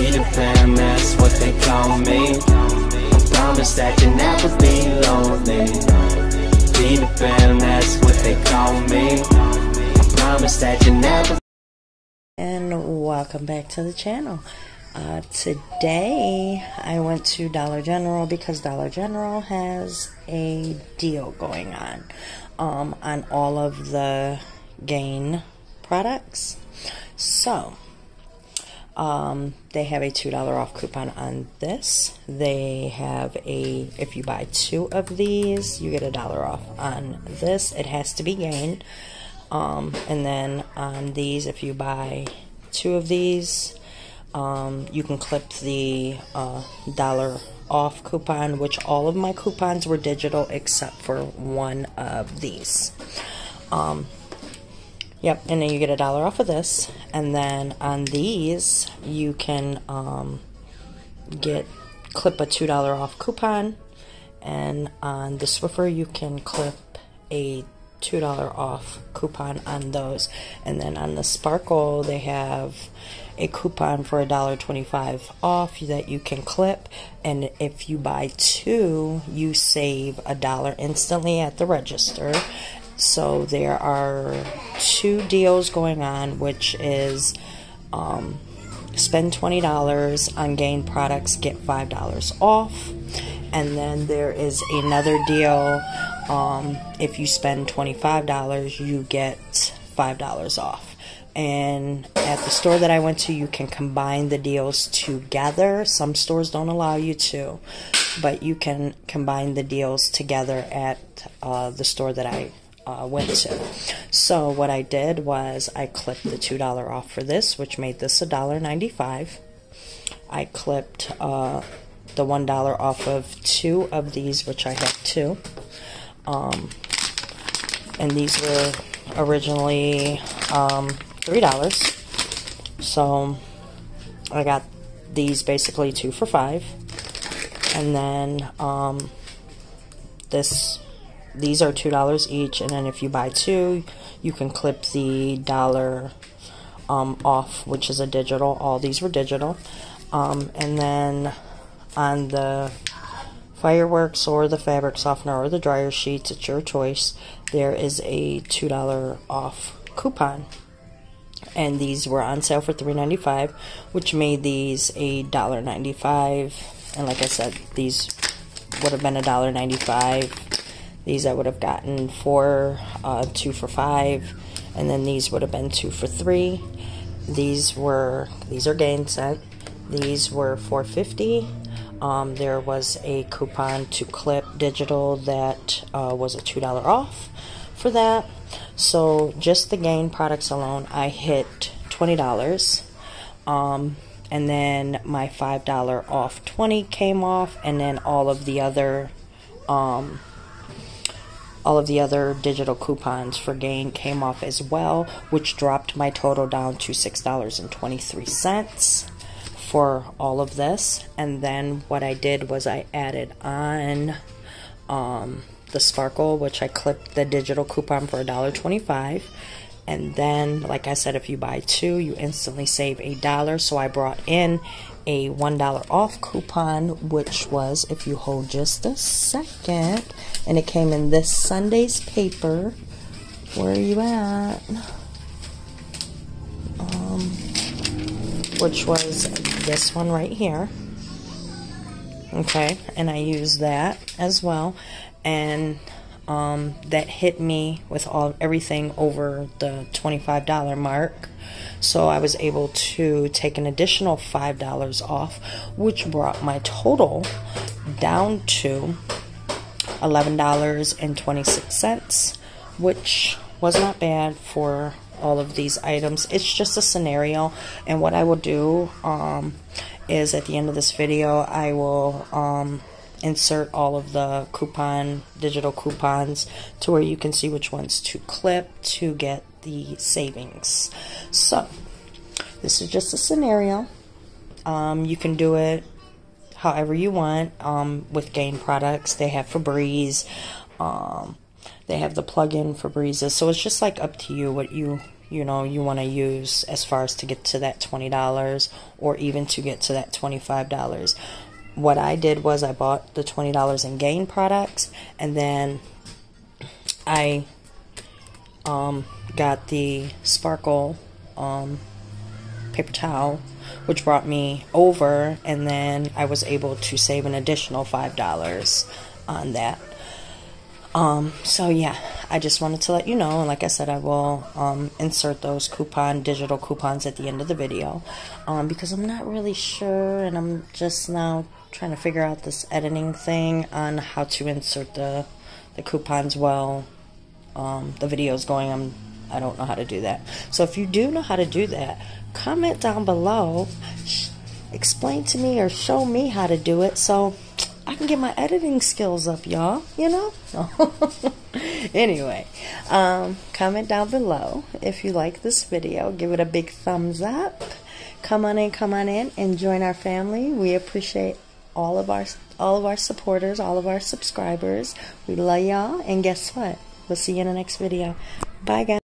That's what they call me. I promise that you'll never be lonely. That's what they call me. I promise that you'll never. And welcome back to the channel. Uh, today I went to Dollar General because Dollar General has a deal going on um, on all of the Gain products. So um, they have a $2 off coupon on this. They have a, if you buy two of these, you get a dollar off on this. It has to be Gain. Um, and then on these, if you buy two of these, um, you can clip the uh, dollar off coupon, which all of my coupons were digital except for one of these. Um, yep, and then you get a dollar off of this, and then on these you can um, get clip a two dollar off coupon, and on the Swiffer you can clip a $2 off coupon on those. And then on the Sparkle, they have a coupon for $1.25 off that you can clip. And if you buy two, you save a dollar instantly at the register. So there are two deals going on, which is um, spend $20 on Gain products, get $5 off. And then there is another deal um, if you spend $25, you get $5 off. And at the store that I went to, you can combine the deals together. Some stores don't allow you to, but you can combine the deals together at uh, the store that I uh, went to. So what I did was I clipped the $2 off for this, which made this $1.95. I clipped uh, the $1 off of two of these, which I have two. Um, and these were originally um, $3. So I got these basically two for five. And then um, this, these are $2 each. And then if you buy two, you can clip the dollar um, off, which is a digital. All these were digital. Um, and then on the fireworks or the fabric softener or the dryer sheets, it's your choice. There is a $2 off coupon. And these were on sale for $3.95, which made these a $1.95. And like I said, these would have been a $1.95. These I would have gotten for uh, two for five, and then these would have been two for three. These were these are gain set. These were 450 um, there was a coupon to Clip Digital that uh, was a $2 off for that. So just the Gain products alone, I hit $20. Um, and then my $5 off 20 came off, and then all of the other um, all of the other digital coupons for gain came off as well, which dropped my total down to $6.23 for all of this. And then what I did was I added on um, the sparkle, which I clipped the digital coupon for $1.25. And then, like I said, if you buy two, you instantly save a dollar. So I brought in a $1 off coupon, which was, if you hold just a second, and it came in this Sunday's paper. Where are you at? Um, which was this one right here. Okay, and I used that as well. And um, that hit me with all everything over the $25 mark. So I was able to take an additional $5 off, which brought my total down to $11.26, which was not bad for all of these items. It's just a scenario, and what I will do um, is at the end of this video, I will um, insert all of the coupon, digital coupons, to where you can see which ones to clip to get the savings. So, this is just a scenario. Um, you can do it however you want um, with Gain products. They have Febreze. Um, they have the plug-in Febreze. So it's just like up to you what you you know you want to use as far as to get to that $20 or even to get to that $25 what i did was i bought the $20 in gain products and then i um, got the sparkle um, paper towel which brought me over and then i was able to save an additional $5 on that um, so yeah, I just wanted to let you know, and like I said, I will um, insert those coupon digital coupons at the end of the video um, because I'm not really sure, and I'm just now trying to figure out this editing thing on how to insert the the coupons while um, the video is going. I'm I don't know how to do that. So if you do know how to do that, comment down below, explain to me or show me how to do it. So I can get my editing skills up, y'all. You know? anyway, um, comment down below if you like this video. Give it a big thumbs up. Come on in, come on in, and join our family. We appreciate all of our all of our supporters, all of our subscribers. We love y'all, and guess what? We'll see you in the next video. Bye, guys.